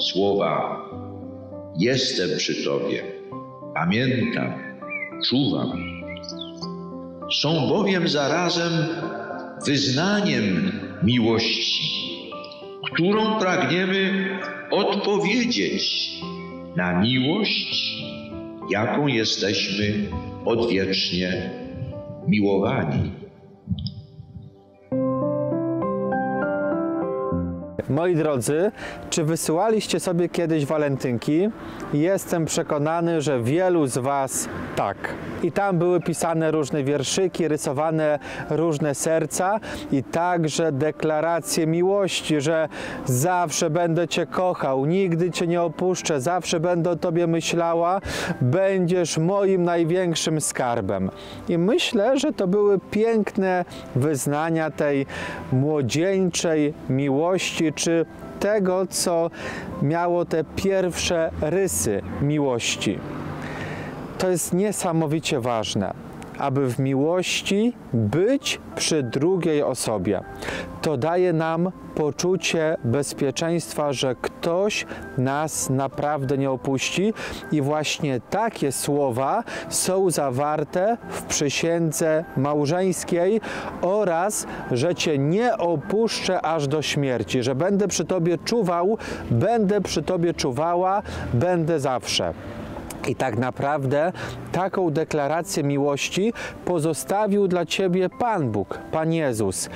słowa Jestem przy Tobie, pamiętam, czuwam. Są bowiem zarazem wyznaniem miłości, którą pragniemy odpowiedzieć na miłość, jaką jesteśmy odwiecznie miłowani. Moi drodzy, czy wysyłaliście sobie kiedyś walentynki? Jestem przekonany, że wielu z Was tak. I tam były pisane różne wierszyki, rysowane różne serca i także deklaracje miłości, że zawsze będę Cię kochał, nigdy Cię nie opuszczę, zawsze będę o Tobie myślała, będziesz moim największym skarbem. I myślę, że to były piękne wyznania tej młodzieńczej miłości, czy tego, co miało te pierwsze rysy miłości. To jest niesamowicie ważne, aby w miłości być przy drugiej osobie. To daje nam poczucie bezpieczeństwa, że ktoś nas naprawdę nie opuści i właśnie takie słowa są zawarte w przysiędze małżeńskiej oraz, że Cię nie opuszczę aż do śmierci, że będę przy Tobie czuwał, będę przy Tobie czuwała, będę zawsze. I tak naprawdę taką deklarację miłości pozostawił dla Ciebie Pan Bóg, Pan Jezus.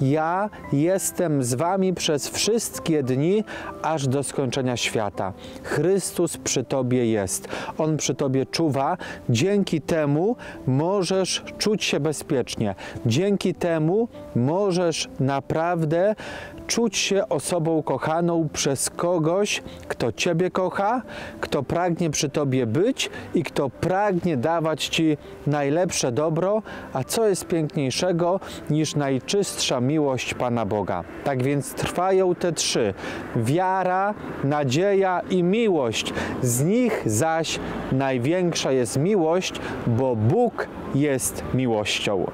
Ja jestem z Wami przez wszystkie dni, aż do skończenia świata. Chrystus przy Tobie jest. On przy Tobie czuwa. Dzięki temu możesz czuć się bezpiecznie. Dzięki temu możesz naprawdę czuć się osobą kochaną przez kogoś, kto Ciebie kocha, kto pragnie przy Tobie być i kto pragnie dawać Ci najlepsze dobro, a co jest piękniejszego niż najczystsza miłość Pana Boga. Tak więc trwają te trzy: wiara, nadzieja i miłość. Z nich zaś największa jest miłość, bo Bóg jest miłością.